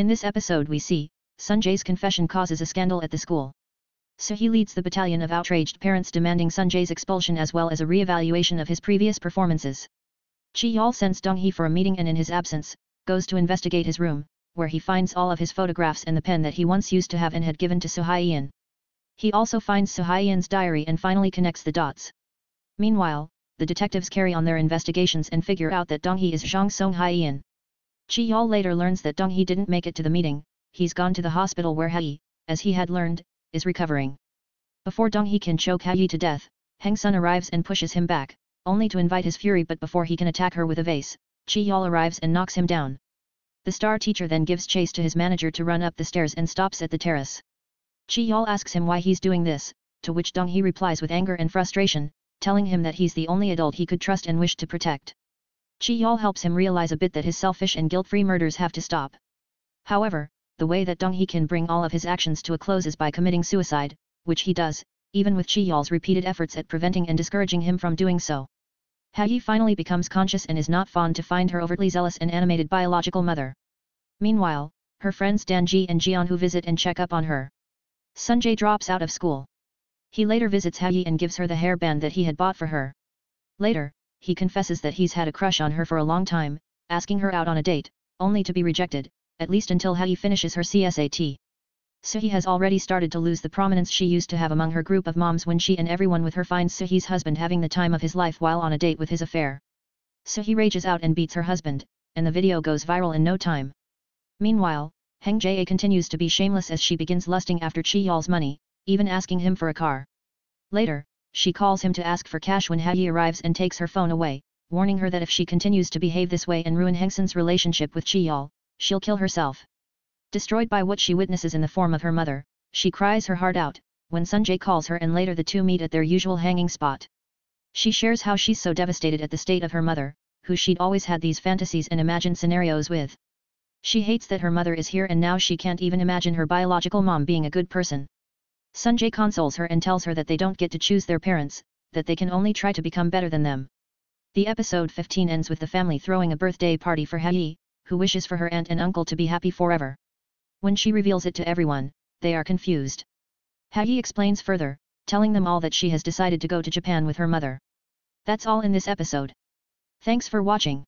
In this episode we see, Sunjay's confession causes a scandal at the school. So he leads the battalion of outraged parents demanding Sunjay's expulsion as well as a re-evaluation of his previous performances. Chi Yeol sends Dong Hee for a meeting and in his absence, goes to investigate his room, where he finds all of his photographs and the pen that he once used to have and had given to Suhaiyan. He also finds Suhaiyan's diary and finally connects the dots. Meanwhile, the detectives carry on their investigations and figure out that Dong Hee is Zhang Song Haiyan. Chi Yeol later learns that Dong Hee didn't make it to the meeting, he's gone to the hospital where Hai, as he had learned, is recovering. Before Dong Hee can choke Hai to death, Haeng Sun arrives and pushes him back, only to invite his fury but before he can attack her with a vase, Chi Yeol arrives and knocks him down. The star teacher then gives chase to his manager to run up the stairs and stops at the terrace. Chi Yeol asks him why he's doing this, to which Dong Hee replies with anger and frustration, telling him that he's the only adult he could trust and wish to protect. Chi Yeol helps him realize a bit that his selfish and guilt-free murders have to stop. However, the way that Dong Hee can bring all of his actions to a close is by committing suicide, which he does, even with Chi Yeol's repeated efforts at preventing and discouraging him from doing so. Yi finally becomes conscious and is not fond to find her overtly zealous and animated biological mother. Meanwhile, her friends Danji and Jian who visit and check up on her. Sunjay drops out of school. He later visits Yi and gives her the hairband that he had bought for her. Later, he confesses that he's had a crush on her for a long time, asking her out on a date, only to be rejected, at least until Hai finishes her CSAT. Suhi has already started to lose the prominence she used to have among her group of moms when she and everyone with her finds Suhi's husband having the time of his life while on a date with his affair. Suhi rages out and beats her husband, and the video goes viral in no time. Meanwhile, Heng Jie continues to be shameless as she begins lusting after Chi Yeol's money, even asking him for a car. Later, she calls him to ask for cash when Yi arrives and takes her phone away, warning her that if she continues to behave this way and ruin Haengsun's relationship with Chiyeol, she'll kill herself. Destroyed by what she witnesses in the form of her mother, she cries her heart out, when Sunjay calls her and later the two meet at their usual hanging spot. She shares how she's so devastated at the state of her mother, who she'd always had these fantasies and imagined scenarios with. She hates that her mother is here and now she can't even imagine her biological mom being a good person. Sunjay consoles her and tells her that they don't get to choose their parents, that they can only try to become better than them. The episode 15 ends with the family throwing a birthday party for Hayi, who wishes for her aunt and uncle to be happy forever. When she reveals it to everyone, they are confused. Hayi explains further, telling them all that she has decided to go to Japan with her mother. That's all in this episode. Thanks for watching.